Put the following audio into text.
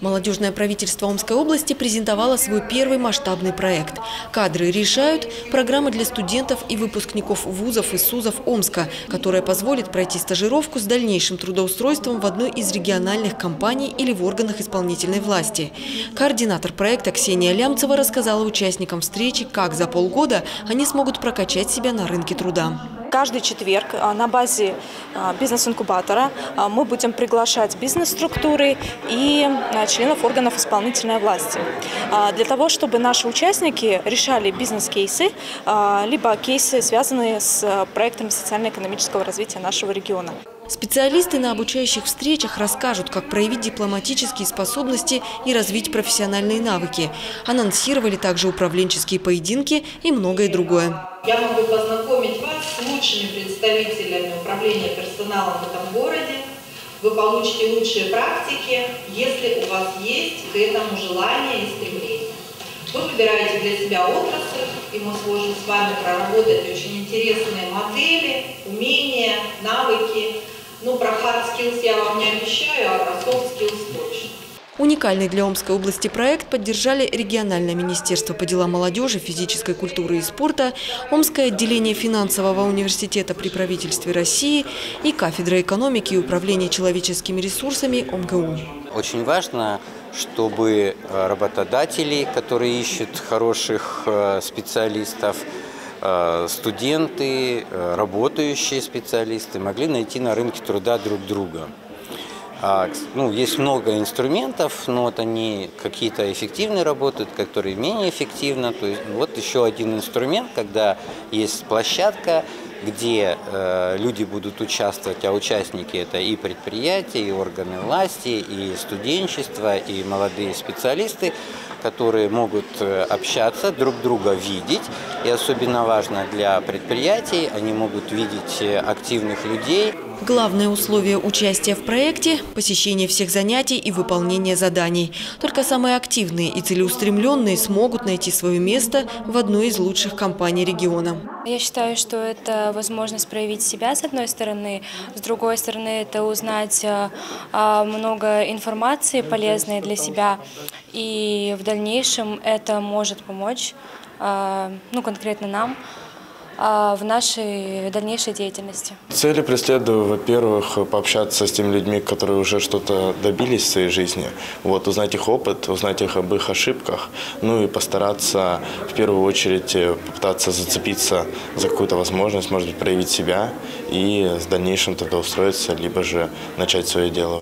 Молодежное правительство Омской области презентовало свой первый масштабный проект. «Кадры решают» – программа для студентов и выпускников вузов и СУЗов Омска, которая позволит пройти стажировку с дальнейшим трудоустройством в одной из региональных компаний или в органах исполнительной власти. Координатор проекта Ксения Лямцева рассказала участникам встречи, как за полгода они смогут прокачать себя на рынке труда. Каждый четверг а, на базе а, бизнес-инкубатора а, мы будем приглашать бизнес-структуры и членов органов исполнительной власти. Для того, чтобы наши участники решали бизнес-кейсы, либо кейсы, связанные с проектами социально-экономического развития нашего региона. Специалисты на обучающих встречах расскажут, как проявить дипломатические способности и развить профессиональные навыки. Анонсировали также управленческие поединки и многое другое. Я могу познакомить вас с лучшими представителями управления персоналом в этом городе. Вы получите лучшие практики, если у вас есть к этому желание и стремление. Вы выбираете для себя отрасль, и мы сможем с вами проработать очень интересные модели, умения, навыки, ну, про hard skills я вам не обещаю, а про soft skills точно. Уникальный для Омской области проект поддержали региональное министерство по делам молодежи, физической культуры и спорта, Омское отделение финансового университета при правительстве России и кафедра экономики и управления человеческими ресурсами ОМГУ. Очень важно, чтобы работодатели, которые ищут хороших э, специалистов, Э, студенты, э, работающие специалисты могли найти на рынке труда друг друга. А, ну, есть много инструментов, но вот они какие-то эффективно работают, которые менее эффективно. То есть вот еще один инструмент, когда есть площадка, где э, люди будут участвовать, а участники это и предприятия, и органы власти, и студенчество, и молодые специалисты, которые могут э, общаться, друг друга видеть. И особенно важно для предприятий, они могут видеть э, активных людей. Главное условие участия в проекте – посещение всех занятий и выполнение заданий. Только самые активные и целеустремленные смогут найти свое место в одной из лучших компаний региона. Я считаю, что это возможность проявить себя с одной стороны, с другой стороны это узнать э, а, много информации полезной для себя, и в дальнейшем это может помочь, э, ну конкретно нам, в нашей дальнейшей деятельности. Цели преследую, во-первых, пообщаться с теми людьми, которые уже что-то добились в своей жизни, вот, узнать их опыт, узнать их об их ошибках, ну и постараться в первую очередь попытаться зацепиться за какую-то возможность, может быть, проявить себя и в дальнейшем тогда устроиться, либо же начать свое дело.